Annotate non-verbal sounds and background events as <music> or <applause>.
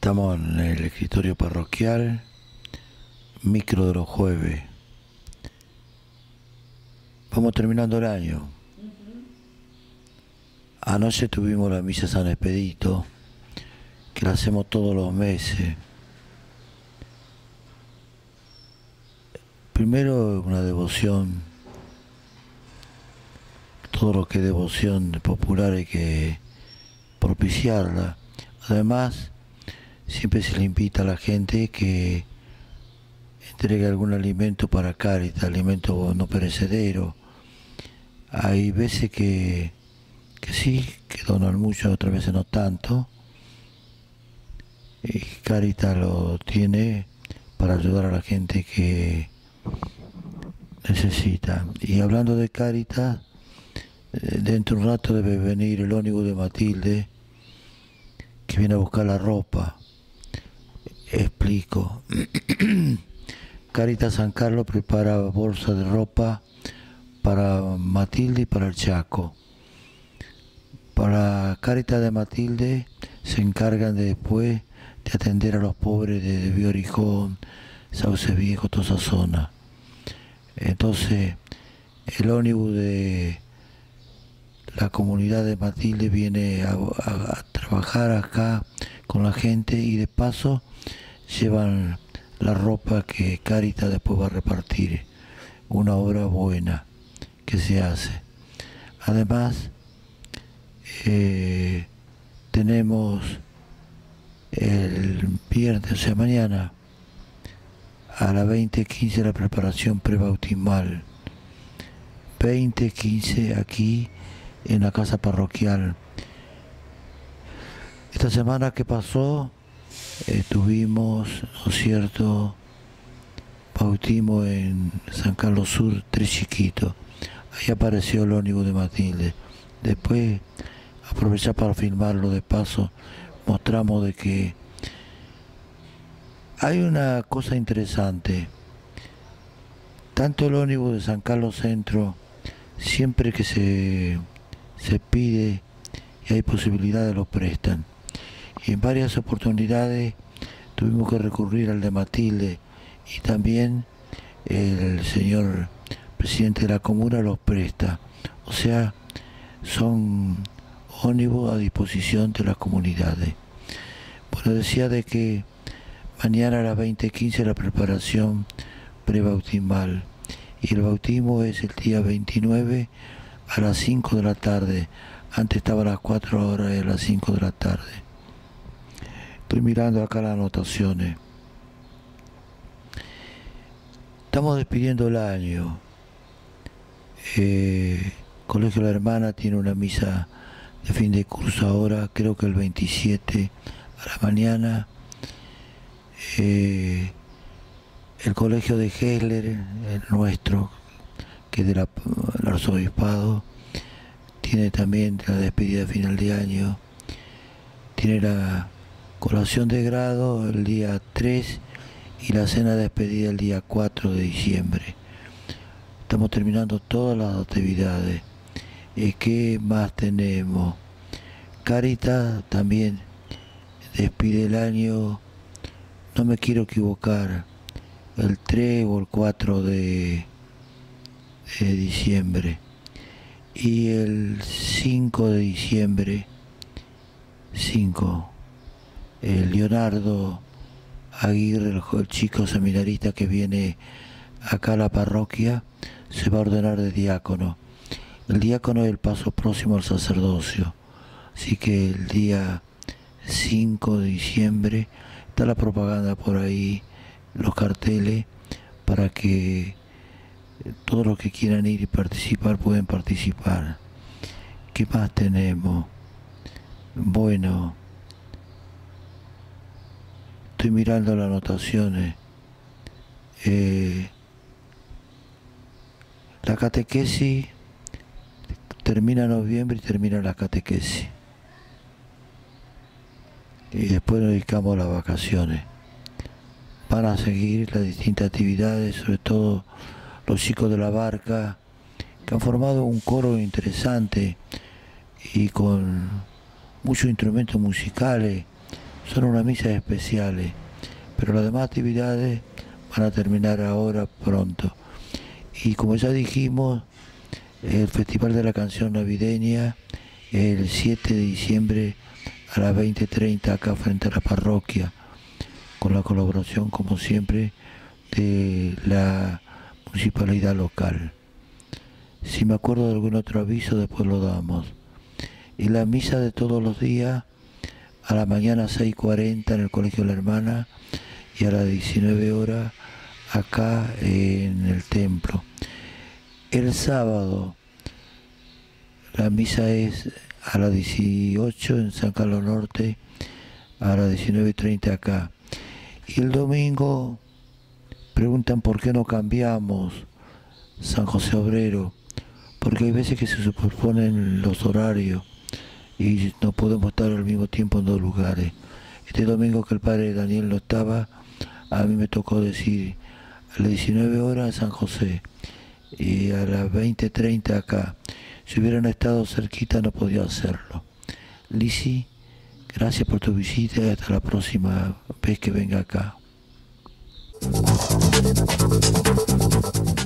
Estamos en el escritorio parroquial, micro de los jueves. Vamos terminando el año. Anoche tuvimos la misa San Expedito, que la hacemos todos los meses. Primero una devoción, todo lo que es devoción popular hay que propiciarla. Además, siempre se le invita a la gente que entregue algún alimento para Caritas, alimento no perecedero. Hay veces que, que sí, que donan mucho, otras veces no tanto. Y Caritas lo tiene para ayudar a la gente que necesita. Y hablando de Caritas, eh, dentro de un rato debe venir el ónibus de Matilde que viene a buscar la ropa. Explico. <clears throat> Caritas San Carlos prepara bolsa de ropa para Matilde y para el Chaco. Para Caritas de Matilde se encargan de después de atender a los pobres de Biorijón, Sauce Viejo, toda esa zona. Entonces, el ónibus de la comunidad de Matilde viene a, trabajar acá con la gente y de paso llevan la ropa que Caritas después va a repartir. Una obra buena que se hace. Además, eh, tenemos el viernes, o sea, mañana, a las 20.15 la preparación prebautismal. 20.15 aquí en la casa parroquial. Esta semana que pasó eh, tuvimos, ¿no es cierto?, bautismo en San Carlos Sur, tres chiquitos. Ahí apareció el ónibus de Matilde. Después, aprovechar para filmarlo de paso, mostramos de que hay una cosa interesante. Tanto el ónibus de San Carlos Centro, siempre que se, se pide y hay posibilidades, lo prestan. Y en varias oportunidades tuvimos que recurrir al de Matilde y también el señor presidente de la comuna los presta. O sea, son ónibus a disposición de las comunidades. Bueno, decía de que mañana a las 20.15 la preparación prebautismal y el bautismo es el día 29 a las 5 de la tarde. Antes estaba a las 4 horas y a las 5 de la tarde. Estoy mirando acá las anotaciones. Estamos despidiendo el año. Eh, Colegio La Hermana tiene una misa de fin de curso ahora, creo que el 27 a la mañana. Eh, el colegio de Hessler, el nuestro, que es del arzobispado, tiene también la despedida final de año. Tiene la colación de grado el día 3 y la cena de despedida el día 4 de diciembre. Estamos terminando todas las actividades. ¿Y qué más tenemos? Carita también despide el año, no me quiero equivocar, el 3 o el 4 de, de diciembre. Y el 5 de diciembre, 5 el Leonardo Aguirre, el, chico seminarista que viene acá a la parroquia, se va a ordenar de diácono. El diácono es el paso próximo al sacerdocio. Así que el día 5 de diciembre está la propaganda por ahí, los carteles, para que todos los que quieran ir y participar pueden participar. ¿Qué más tenemos? Bueno, estoy mirando las anotaciones. Eh, la catequesis termina en noviembre y termina la catequesis. Y después nos dedicamos a las vacaciones. Van a seguir las distintas actividades, sobre todo los chicos de la barca, que han formado un coro interesante y con muchos instrumentos musicales son unas misas especiales, pero las demás actividades van a terminar ahora pronto. Y como ya dijimos, el Festival de la Canción Navideña el 7 de diciembre a las 20.30 acá frente a la parroquia, con la colaboración, como siempre, de la municipalidad local. Si me acuerdo de algún otro aviso, después lo damos. Y la misa de todos los días, a la mañana 6.40 en el Colegio de la Hermana y a las 19 horas acá en el templo. El sábado, la misa es a las 18 en San Carlos Norte, a las 19.30 acá. Y el domingo preguntan por qué no cambiamos San José Obrero, porque hay veces que se superponen los horarios y no podemos estar al mismo tiempo en dos lugares. Este domingo que el padre Daniel no estaba, a mí me tocó decir a las 19 horas en San José y a las 20.30 acá. Si hubieran estado cerquita no podía hacerlo. Lisi, gracias por tu visita y hasta la próxima vez que venga acá. ハハハハ!